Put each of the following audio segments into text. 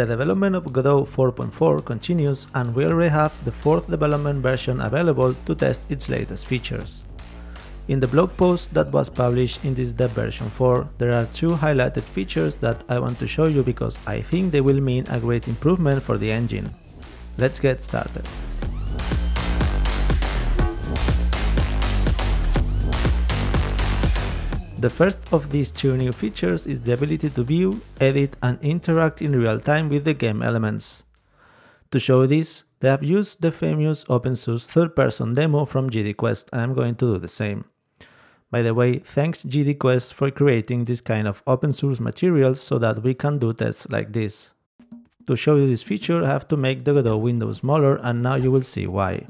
The development of Godot 4.4 continues and we already have the fourth development version available to test its latest features. In the blog post that was published in this dev version 4, there are two highlighted features that I want to show you because I think they will mean a great improvement for the engine. Let's get started. The first of these two new features is the ability to view, edit and interact in real time with the game elements. To show this, they have used the famous open source third-person demo from GDQuest and I'm going to do the same. By the way, thanks GDQuest for creating this kind of open source materials so that we can do tests like this. To show you this feature, I have to make the Godot window smaller and now you will see why.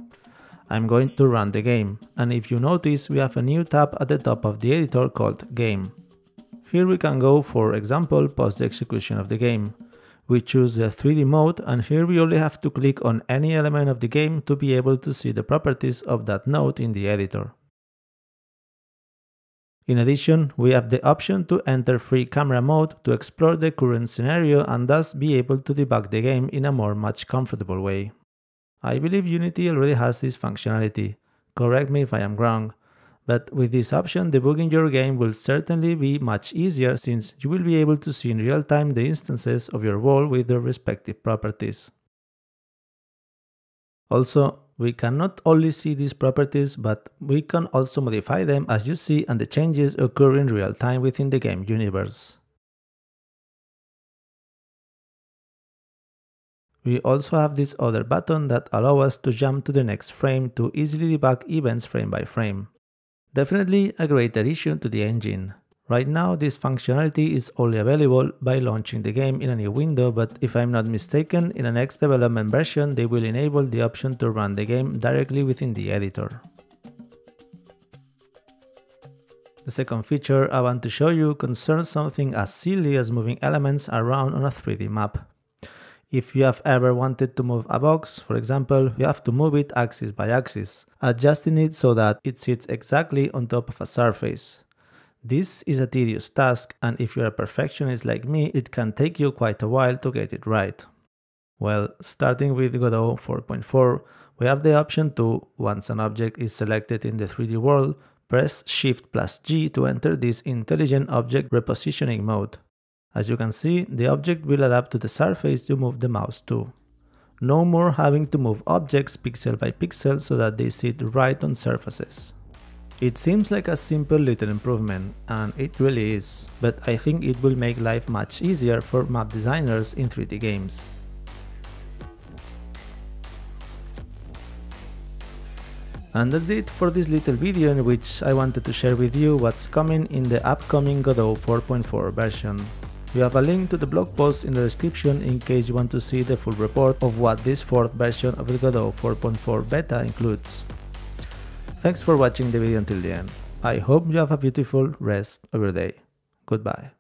I'm going to run the game, and if you notice we have a new tab at the top of the editor called Game. Here we can go for example pause the execution of the game. We choose the 3D mode and here we only have to click on any element of the game to be able to see the properties of that node in the editor. In addition, we have the option to enter free camera mode to explore the current scenario and thus be able to debug the game in a more much comfortable way. I believe Unity already has this functionality, correct me if I am wrong, but with this option debugging your game will certainly be much easier since you will be able to see in real time the instances of your wall with their respective properties. Also, we can not only see these properties, but we can also modify them as you see and the changes occur in real time within the game universe. We also have this other button that allows us to jump to the next frame to easily debug events frame by frame. Definitely a great addition to the engine. Right now this functionality is only available by launching the game in a new window, but if I'm not mistaken, in the next development version they will enable the option to run the game directly within the editor. The second feature I want to show you concerns something as silly as moving elements around on a 3D map. If you have ever wanted to move a box, for example, you have to move it axis by axis, adjusting it so that it sits exactly on top of a surface. This is a tedious task and if you're a perfectionist like me, it can take you quite a while to get it right. Well, starting with Godot 4.4, we have the option to, once an object is selected in the 3D world, press Shift plus G to enter this intelligent object repositioning mode. As you can see, the object will adapt to the surface you move the mouse to. No more having to move objects pixel by pixel so that they sit right on surfaces. It seems like a simple little improvement, and it really is, but I think it will make life much easier for map designers in 3D games. And that's it for this little video in which I wanted to share with you what's coming in the upcoming Godot 4.4 version. We have a link to the blog post in the description in case you want to see the full report of what this fourth version of the Godot 4.4 beta includes. Thanks for watching the video until the end. I hope you have a beautiful rest of your day. Goodbye.